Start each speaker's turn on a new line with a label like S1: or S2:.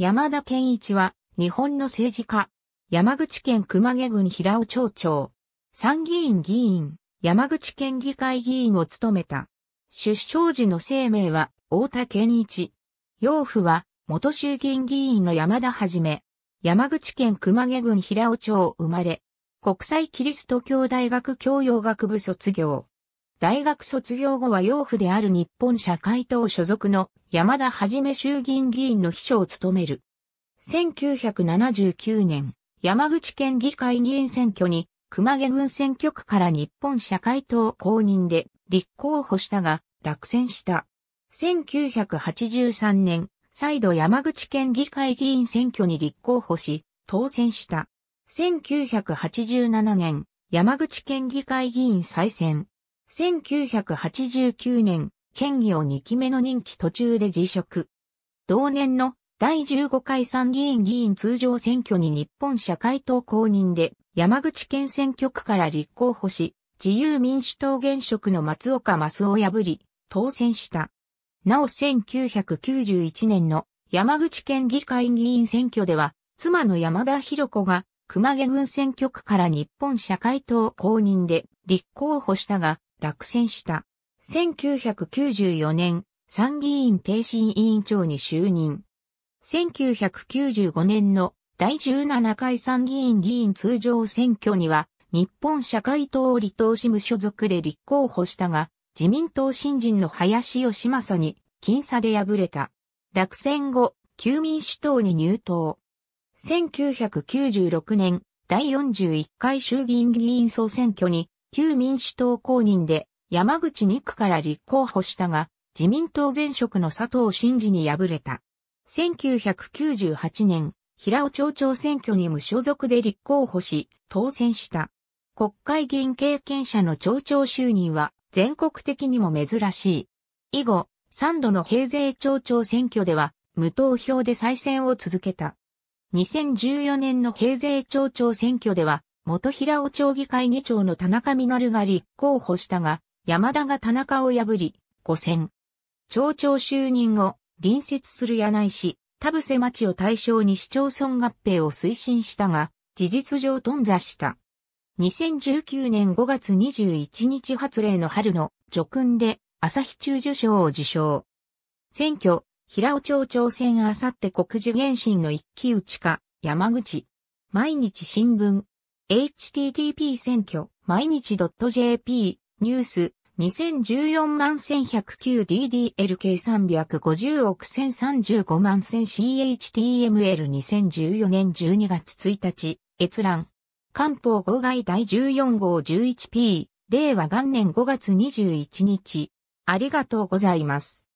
S1: 山田健一は、日本の政治家。山口県熊毛郡平尾町長。参議院議員、山口県議会議員を務めた。出生時の生命は、大田健一。養父は、元衆議院議員の山田はじめ。山口県熊毛郡平尾町生まれ。国際キリスト教大学教養学部卒業。大学卒業後は養父である日本社会党所属の山田はじめ衆議院議員の秘書を務める。1979年、山口県議会議員選挙に熊毛郡選挙区から日本社会党公認で立候補したが落選した。1983年、再度山口県議会議員選挙に立候補し、当選した。1987年、山口県議会議員再選。1989年、県議を2期目の任期途中で辞職。同年の第15回参議院議員通常選挙に日本社会党公認で山口県選挙区から立候補し、自由民主党現職の松岡増を破り、当選した。なお1991年の山口県議会議員選挙では、妻の山田博子が熊毛郡選挙区から日本社会党公認で立候補したが、落選した。1994年、参議院定審委員長に就任。1995年の第17回参議院議員通常選挙には、日本社会党離党支部所属で立候補したが、自民党新人の林義正に僅差で敗れた。落選後、旧民主党に入党。1996年、第41回衆議院議員総選挙に旧民主党公認で山口2区から立候補したが、自民党前職の佐藤真二に敗れた。1998年、平尾町長選挙に無所属で立候補し、当選した。国会議員経験者の町長就任は全国的にも珍しい。以後、3度の平成町長選挙では無投票で再選を続けた。2014年の平成町長選挙では元平尾町議会議長の田中実が立候補したが、山田が田中を破り、5選。町長就任後、隣接する柳井市、田伏町を対象に市町村合併を推進したが、事実上頓挫した。2019年5月21日発令の春の叙勲で朝日中受賞を受賞。選挙、平尾町長選あさって国事原神の一騎打ちか、山口。毎日新聞、http 選挙、毎日 .jp、ニュース、2014万1109 DDL k 350億1035万1000 CHTML 2014年12月1日、閲覧。官報号外第14号 11P、令和元年5月21日。ありがとうございます。